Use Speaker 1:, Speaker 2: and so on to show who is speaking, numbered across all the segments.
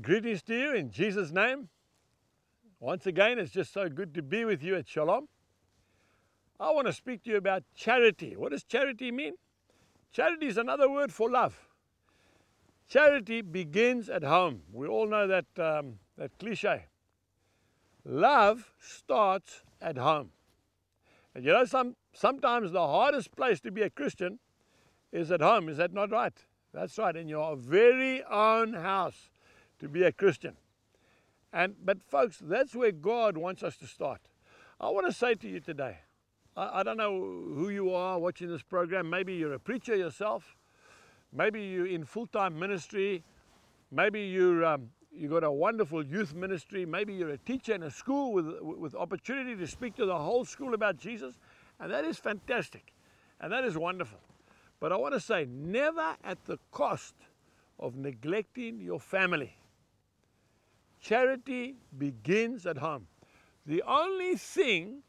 Speaker 1: Greetings to you in Jesus' name. Once again, it's just so good to be with you at Shalom. I want to speak to you about charity. What does charity mean? Charity is another word for love. Charity begins at home. We all know that, um, that cliche. Love starts at home. And you know, some, sometimes the hardest place to be a Christian is at home. Is that not right? That's right, in your very own house to be a Christian. And but folks, that's where God wants us to start. I want to say to you today, I, I don't know who you are watching this program. Maybe you're a preacher yourself. Maybe you're in full-time ministry. Maybe you're um, you got a wonderful youth ministry. Maybe you're a teacher in a school with with opportunity to speak to the whole school about Jesus, and that is fantastic, and that is wonderful. But I want to say, never at the cost of neglecting your family. Charity begins at home. The only thing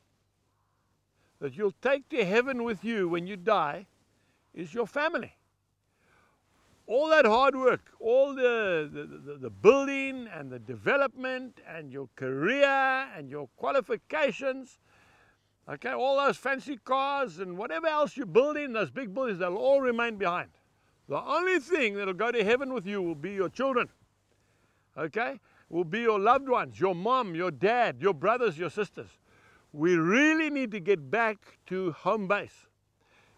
Speaker 1: that you'll take to heaven with you when you die is your family. All that hard work, all the, the, the, the, building and the development and your career and your qualifications, okay, all those fancy cars and whatever else you're building, those big buildings, they'll all remain behind. The only thing that'll go to heaven with you will be your children, okay? Will be your loved ones, your mom, your dad, your brothers, your sisters. We really need to get back to home base.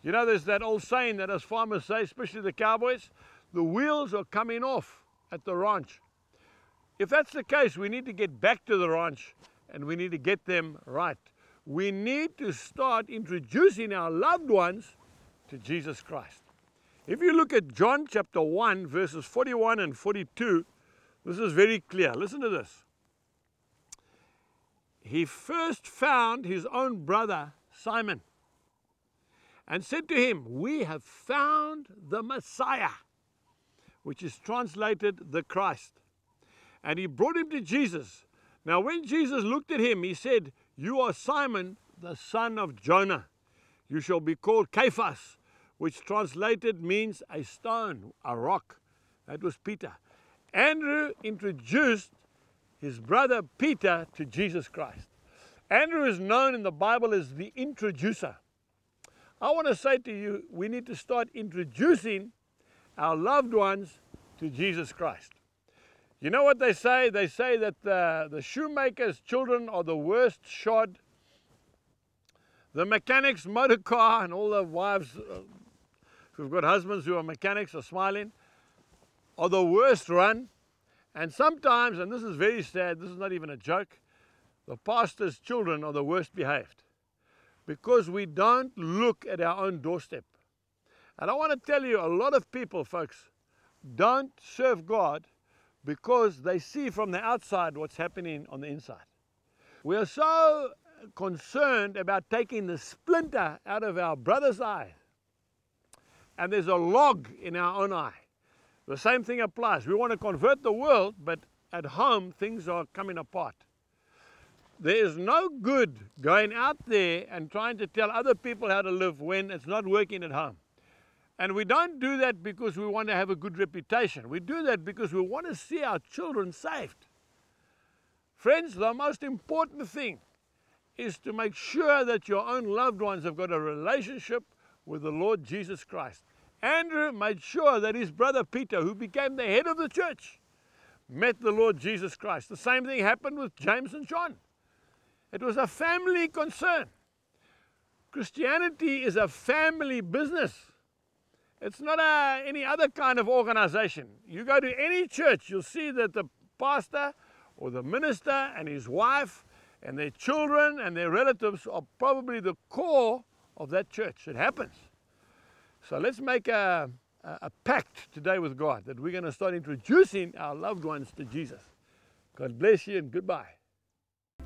Speaker 1: You know, there's that old saying that us farmers say, especially the cowboys, the wheels are coming off at the ranch. If that's the case, we need to get back to the ranch and we need to get them right. We need to start introducing our loved ones to Jesus Christ. If you look at John chapter 1, verses 41 and 42, this is very clear. Listen to this. He first found his own brother, Simon, and said to him, We have found the Messiah, which is translated the Christ. And he brought him to Jesus. Now, when Jesus looked at him, he said, You are Simon, the son of Jonah. You shall be called Cephas, which translated means a stone, a rock. That was Peter. Andrew introduced his brother Peter to Jesus Christ. Andrew is known in the Bible as the introducer. I want to say to you, we need to start introducing our loved ones to Jesus Christ. You know what they say? They say that the, the shoemaker's children are the worst shod. The mechanic's motor car, and all the wives uh, who've got husbands who are mechanics are smiling are the worst run. And sometimes, and this is very sad, this is not even a joke, the pastor's children are the worst behaved because we don't look at our own doorstep. And I want to tell you, a lot of people, folks, don't serve God because they see from the outside what's happening on the inside. We are so concerned about taking the splinter out of our brother's eye, and there's a log in our own eye. The same thing applies. We want to convert the world, but at home things are coming apart. There is no good going out there and trying to tell other people how to live when it's not working at home. And we don't do that because we want to have a good reputation. We do that because we want to see our children saved. Friends, the most important thing is to make sure that your own loved ones have got a relationship with the Lord Jesus Christ. Andrew made sure that his brother Peter, who became the head of the church, met the Lord Jesus Christ. The same thing happened with James and John. It was a family concern. Christianity is a family business. It's not a, any other kind of organization. You go to any church, you'll see that the pastor or the minister and his wife and their children and their relatives are probably the core of that church. It happens. So let's make a, a, pact today with God that we're going to start introducing our loved ones to Jesus. God bless you and goodbye.